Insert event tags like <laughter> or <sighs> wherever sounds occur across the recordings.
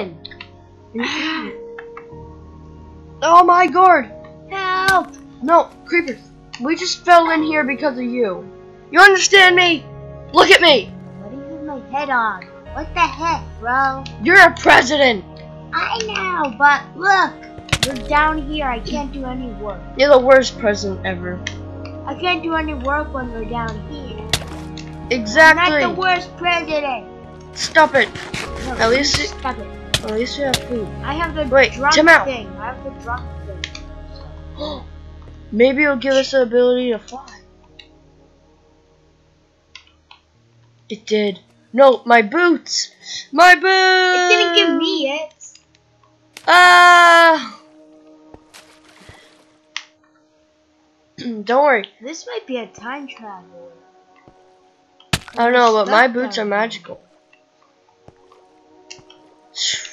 in. Ah. oh my god. Help! No, creepers. We just fell in here because of you. You understand me? Look at me. What do you have my head on? What the heck, bro? You're a president. I know, but look, we're down here. I can't do any work. You're the worst president ever. I can't do any work when we're down here. Exactly. I'm not the worst president. Stop it. No, At least stop it. At least we have food. I have the Wait, drunk time out. thing. I have the drunk thing. <gasps> Maybe it'll give us the ability to fly. It did. No, my boots. My boots. It didn't give me it. Ah. <clears throat> Don't worry. This might be a time travel. I don't know, but my boots are magical. <sighs> <laughs>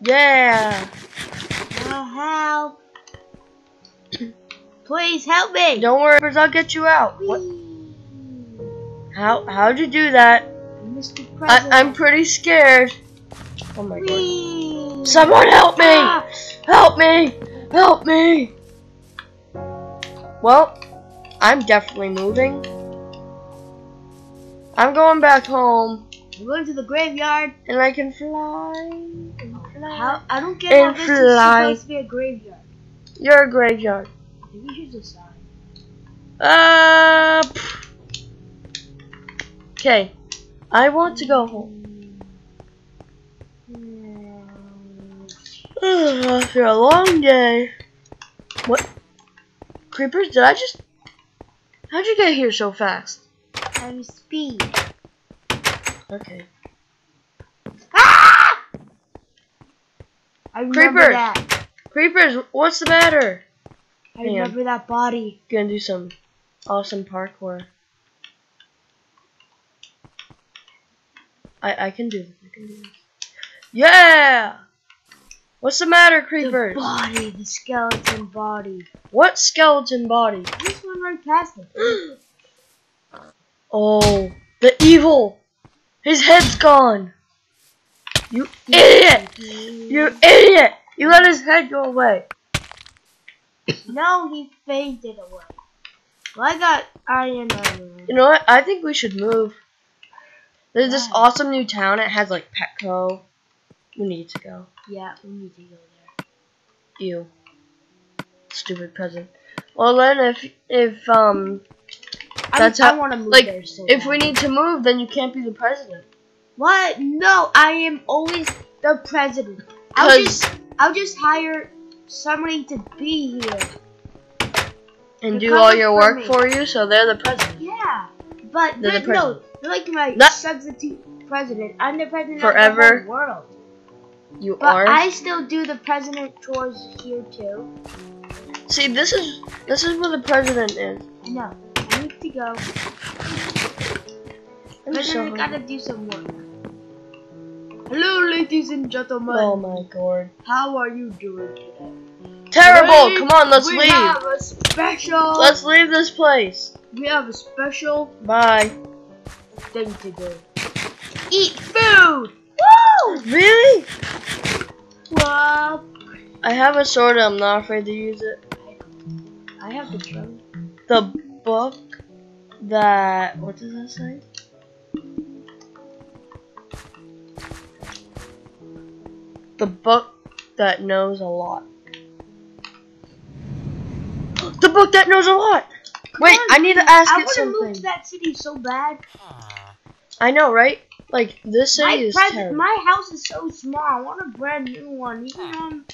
Yeah. Help. <clears throat> Please help me. Don't worry, because I'll get you out. What? How? How'd you do that? Mr. I. I'm pretty scared. Oh my god. Someone help me! Ah! Help me! Help me! Well, I'm definitely moving. I'm going back home, I'm going to the graveyard. and I can fly. How? I don't get And how this is supposed to be a graveyard. You're a graveyard. Maybe here's a sign. Uh. Okay. I want to go home. <sighs> After a long day. What? Creepers? Did I just? How'd you get here so fast? I'm speed. Okay. Ah! I remember Creeper. that. Creepers, what's the matter? I Hang on. remember that body. Gonna do some awesome parkour. I I can do this. I can do this. Yeah. What's the matter, The creepers? body, the skeleton body. What skeleton body? This one right past it. <gasps> Oh, the evil. His head's gone. You idiot! You idiot! You let his head go away. No, he fainted away. Well, I got iron armor. You know what? I think we should move. There's this awesome new town. It has like Petco. We need to go. Yeah, we need to go there. You. Stupid president. Well then, if if um That's I, how- want to move like, there so if we need to move, then you can't be the president. What? No, I am always the president. I'll just I'll just hire somebody to be here. And do all your for work me. for you, so they're the president. Yeah, but They're the but no, they're like my substitute president. I'm the president Forever? of the whole world. You But are. I still do the president chores here too. See, this is this is what the president is. No. I need to go. President so gotta do some work. Hello, ladies and gentlemen. Oh my god. How are you doing today? Terrible! Today, Come on, let's we leave. have a special. Let's leave this place. We have a special Bye. thing to do. Eat food. Woo! Really? Well, I have a sword. I'm not afraid to use it. I have the drum. The book that what does that say? The book that knows a lot. The book that knows a lot. Wait, I need to ask I it want to move to that city so bad. <sighs> I know, right? Like this city My, is terrible. my house is so small. I want a brand new one. Even though I'm,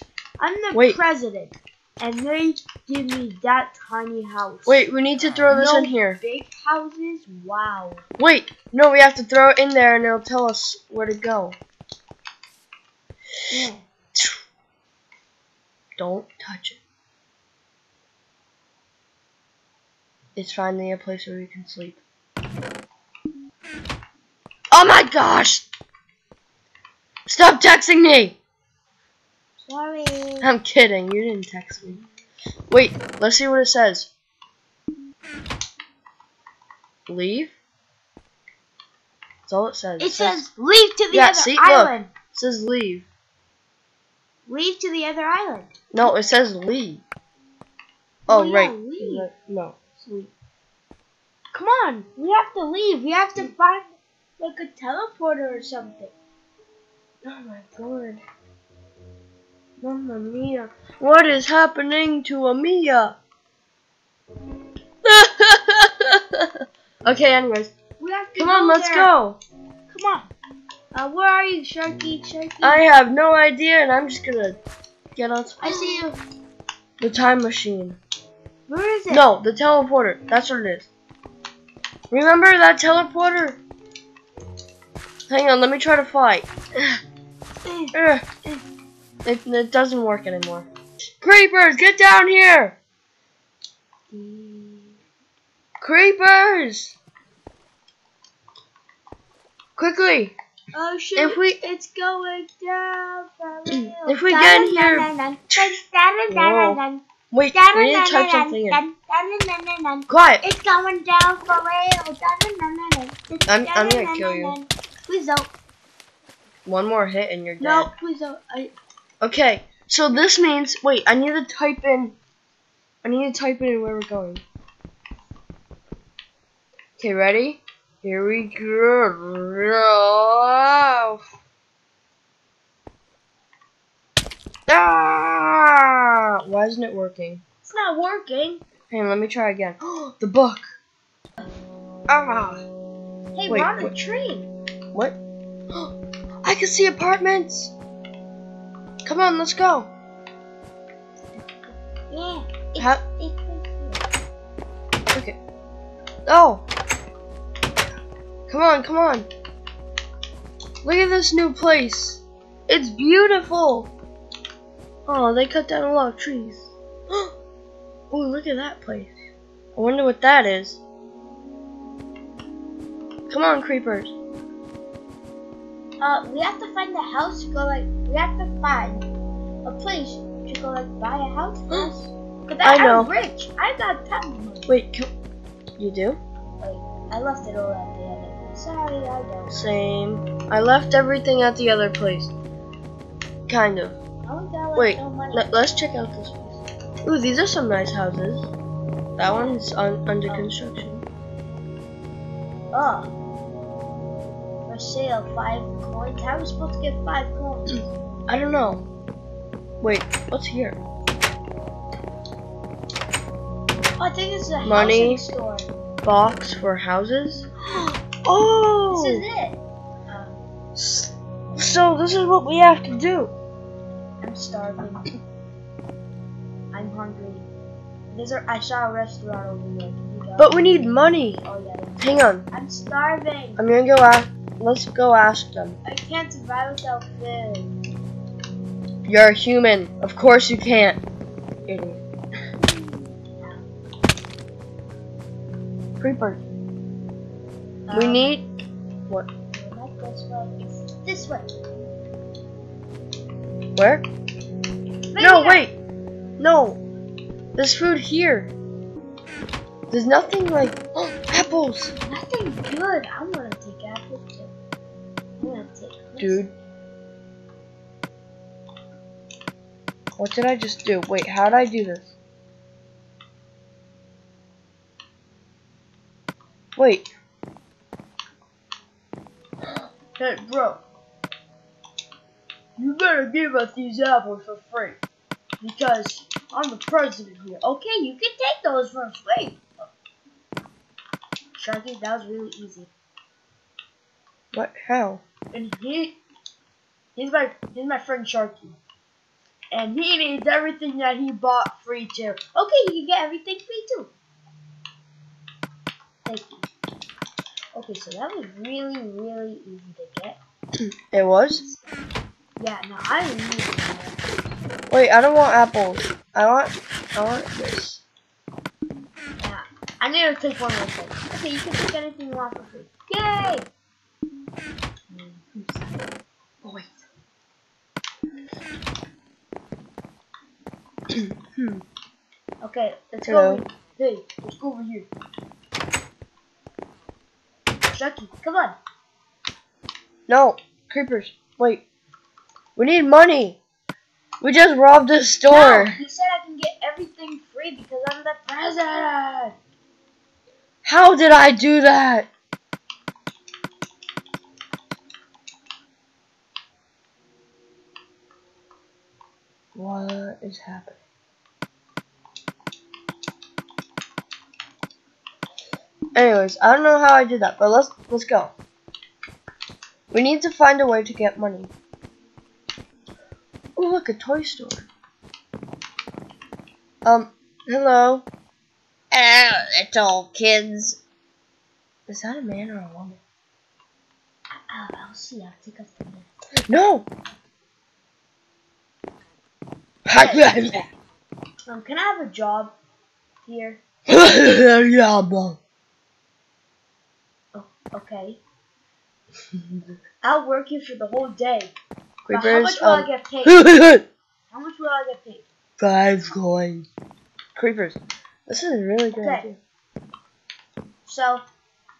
I'm the Wait. president, and they give me that tiny house. Wait, we need to throw this no in here. Big houses. Wow. Wait, no, we have to throw it in there and it'll tell us where to go. Yeah. Don't touch it. It's finally a place where we can sleep. Oh my gosh! Stop texting me! Sorry. I'm kidding, you didn't text me. Wait, let's see what it says. Leave? That's all it says. It says leave to the Yeah, other see, look. It says leave. Leave to the other island. No, it says leave. Oh, yeah, right. leave. Right, No, leave. Come on, we have to leave. We have to find like a teleporter or something. Oh my god. Mamma mia. What is happening to Amia? <laughs> okay, anyways. We have to Come on, let's there. go. Come on. Uh, where are you, Sharky? Sharky. I have no idea, and I'm just gonna get on I see you. the time machine. Where is it? No, the teleporter. That's what it is. Remember that teleporter? Hang on, let me try to fight. Eh, It, it doesn't work anymore. Creepers, get down here! Creepers! Quickly! Oh shoot! If we- it's going down. <clears throat> If we get in here- Wait, we need to type something in. Quiet! It's going down for real. I'm- I'm gonna kill you. Please don't. One more hit and you're dead. No, please don't. I, Okay, so this means, wait, I need to type in, I need to type in where we're going. Okay, ready? Here we go. Ah! Why isn't it working? it's not working. On, let me try again. <gasps> the book. Ah! Hey, Wait, we're on a train. What? <gasps> I can see apartments. Come on, let's go. Yeah. It's, How- it's right here. Oh! Come on, come on. Look at this new place. It's beautiful. Oh, they cut down a lot of trees. <gasps> oh, look at that place. I wonder what that is. Come on, creepers. Uh, we have to find a house to go like. We have to find a place to go like buy a house first. <gasps> Cause I I, know. I'm rich. I got tons money. Wait, you do? Wait, I left it all Sorry, I don't. Same. I left everything at the other place. Kind of. I only got like Wait. Let, us check out this place. Ooh, these are some nice houses. That one's un, under Oh. construction. Oh. For sale, five coins. How are we supposed to get five coins? <clears throat> I don't know. Wait, what's here? Oh, I think it's a Money. store. Box for houses? Oh! This is it. So this is what we have to do. I'm starving. I'm hungry. There's a, I saw a restaurant over here. Can we go? But we need money. Oh yeah. Hang on. I'm starving. I'm gonna go ask. Let's go ask them. I can't survive without food. You're a human. Of course you can't. Idiot. Creeper. We Um, need. What? This way. It's this way. Where? Right No, here. wait. No. There's food here. There's nothing like <gasps> apples. Nothing good. I'm gonna take apples too. I'm gonna take. Dude. What did I just do? Wait, how did I do this? Wait. Hey, bro. You better give us these apples for free. Because I'm the president here. Okay, you can take those for free. Sharky, that was really easy. What? How? And he, he's my, he's my friend Sharky. And he needs everything that he bought free too. Okay, you can get everything free too. Thank you. Okay, so that was really, really easy to get. <clears throat> It was? Yeah, no, I need that. Wait, I don't want apples. I want. I want this. Yeah. I need to take one more thing. Okay, you can take anything you want for free. Yay! Oh wait. <clears throat> Hmm. Okay, let's Hello. go. Hey, let's go over here. Sharky, come on. No, creepers. Wait. We need money. We just robbed a No, store. he said I can get everything free because I'm the president. How did I do that? What is happening? Anyways, I don't know how I did that, but let's let's go. We need to find a way to get money. Oh, look, a toy store. Um, hello. Hello, little kids. Is that a man or a woman? Oh, I'll see. I'll take the mask. No. <laughs> Um, can I have a job here? <laughs> yeah, mom. Okay. I'll work here for the whole day. But how Creepers. much will I Um, get paid? <laughs> How much will I get paid? five coins. Creepers. This is really good Okay. So,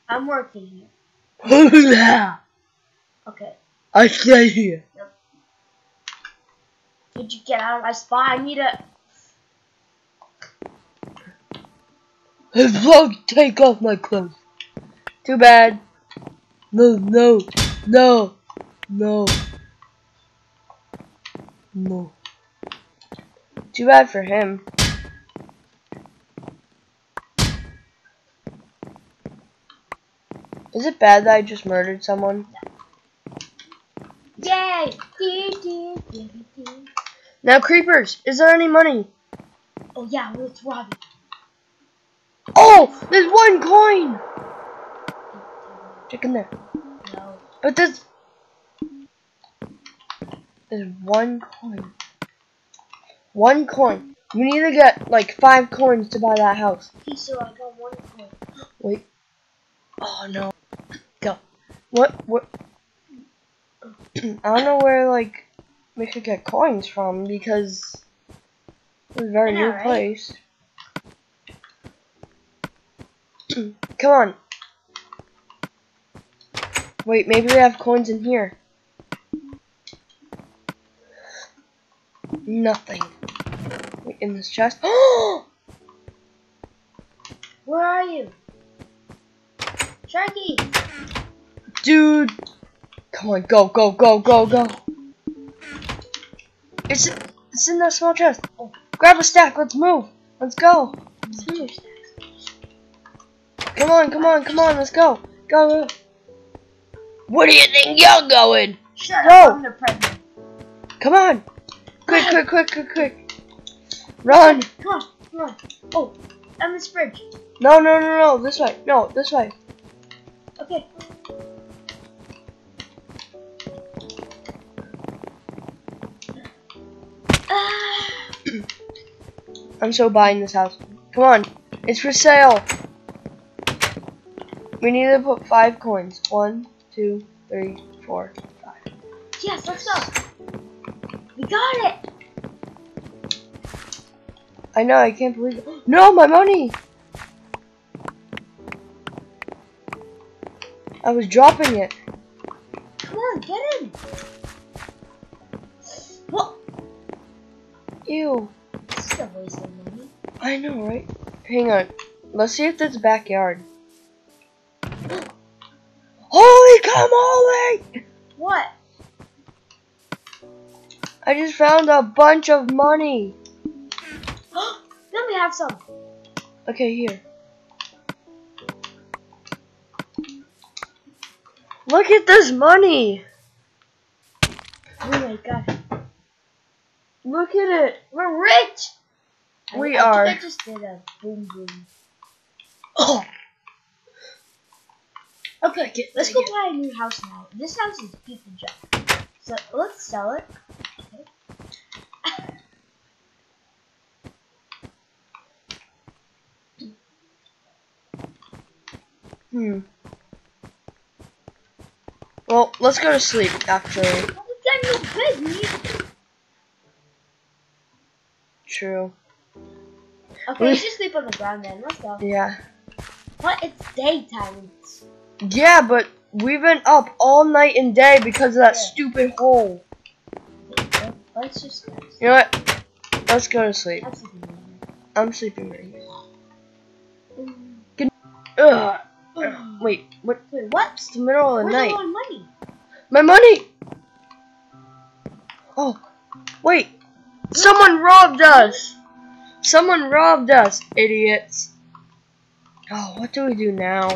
I'm working here. idea. <laughs> Okay. I stay here. Did you get out of my spot? I need a. If won't take off my clothes. Too bad. No, no, no, no, no. Too bad for him. Is it bad that I just murdered someone? Yay! Now, creepers, is there any money? Oh yeah, let's rob it. Oh, there's one coin. Check in there. No. But there's there's one coin. One coin. You need to get like five coins to buy that house. Okay, so I got one coin. Wait. Oh no. Go. What? What? <clears throat> I don't know where like we could get coins from because it's a very know, new right? place. <clears throat> Come on. Wait, maybe we have coins in here. Nothing. Wait, in this chest. Oh! <gasps> Where are you? Sharky! Dude! Come on, go, go, go, go, go! It's it's in that small chest. Oh, grab a stack. Let's move. Let's go. Come on, come on, come on. Let's go. Go. go. Where do you think you're going? Shut Go. up, I'm the president. Come on. Quick, quick, quick, quick, quick. Run. Come on, come on. Oh, I'm this fridge. No, no, no, no. This way. No, this way. Okay. I'm so buying this house. Come on. It's for sale. We need to put five coins. One, two, three, four, five. yes, let's go. We got it. I know, I can't believe it. <gasps> No, my money! I was dropping it. Come on, get in. What? <gasps> Oh. Ew. This is a waste of money. I know, right? Hang on. Let's see if this backyard. Holy camole! What? I just found a bunch of money. <gasps> Let me have some. Okay, here. Look at this money. Oh my god. Look at it. We're rich. We I, I are. think I just did a boom boom. Oh, <clears throat> Okay, it, let's go buy a new house now. This house is beat the jack. So let's sell it. Okay. <laughs> hmm. Well, let's go to sleep, actually. How did that no bed? True. Okay, let's <laughs> just sleep on the ground then. Let's go. Yeah. But It's daytime. It's... Yeah, but we've been up all night and day because of that Yeah. stupid hole. Let's just. You know what? Let's go to sleep. I'm sleeping right now. Mm. Ugh. Mm. Ugh. Wait, what? Wait, what? It's the middle of the Where's night. all our money? My money! Oh, wait. Someone robbed us! Someone robbed us, idiots. Oh, what do we do now?